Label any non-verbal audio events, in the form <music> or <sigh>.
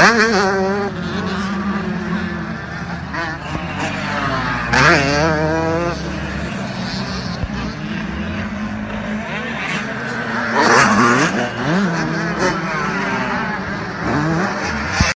Ah! <laughs> <laughs>